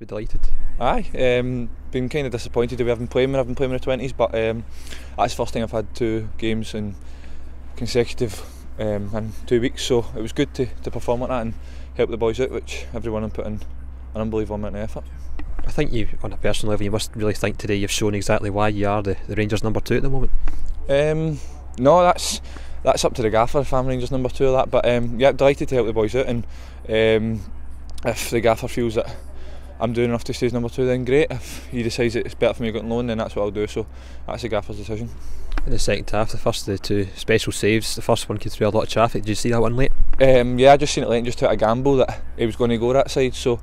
be delighted. Aye, um, been kind of disappointed that we haven't played when I've been playing in the twenties, but um, that's the first time I've had two games in consecutive um, in two weeks, so it was good to, to perform like that and help the boys out, which everyone put in an unbelievable amount of effort. I think you, on a personal level, you must really think today you've shown exactly why you are the, the Rangers number two at the moment. Um, no, that's that's up to the gaffer if I'm Rangers number two of that. But um, yeah, delighted to help the boys out, and um, if the gaffer feels that I'm doing enough to stay as number two, then great. If he decides it's better for me go loan, then that's what I'll do. So that's the gaffer's decision. In the second half, the first of the two special saves, the first one came through a lot of traffic. Did you see that one late? Um, yeah, I just seen it late and just took a gamble that he was going to go that side. So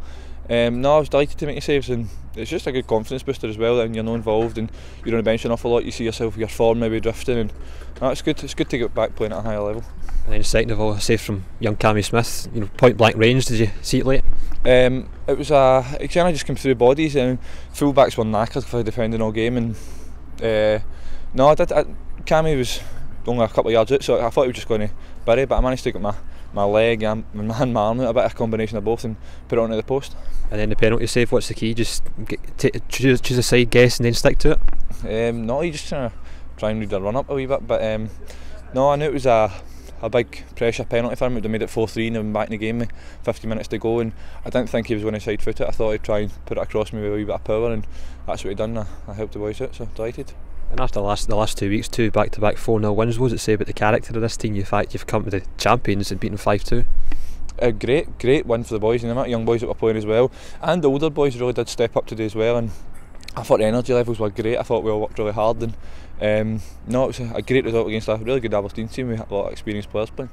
um, no, I was delighted to make the saves, and it's just a good confidence booster as well. And you're not involved, and you're on the bench an awful lot. You see yourself, your form maybe drifting, and no, it's good. It's good to get back playing at a higher level. And then second of all, a save from young Cammy Smith. You know, point blank range. Did you see it late? Um, it was a. It kind of just came through bodies, and fullbacks were knackered for defending all game, and uh, no, I did. I, Cammy was only a couple of yards out, so I thought he was just going to bury, but I managed to get my my leg and my, and my arm a bit of a combination of both, and put it onto the post. And then the penalty save, what's the key? Just get, choose, choose a side, guess, and then stick to it? Um, no, you just trying to try and read the run up a wee bit, but um, no, I knew it was a a big pressure penalty for him. It would have made it 4-3 and been back in the game with 50 minutes to go. And I didn't think he was going to side foot it. I thought he'd try and put it across me with a wee bit of power, and that's what he done. I, I helped the boys out, so delighted. And after the last the last two weeks, two back-to-back 4-0 wins, what does it say about the character of this team? You fact you've come to the champions and beaten 5-2. a great, great win for the boys and the young boys that were playing as well. And the older boys really did step up today as well and I thought the energy levels were great. I thought we all worked really hard, and um, no, it was a great result against a really good Aberdeen team with a lot of experienced players playing.